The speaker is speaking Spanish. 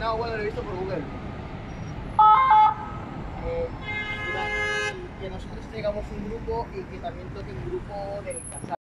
No, bueno, lo he visto por Google. Eh, que nosotros tengamos un grupo y que también toque un grupo del casal.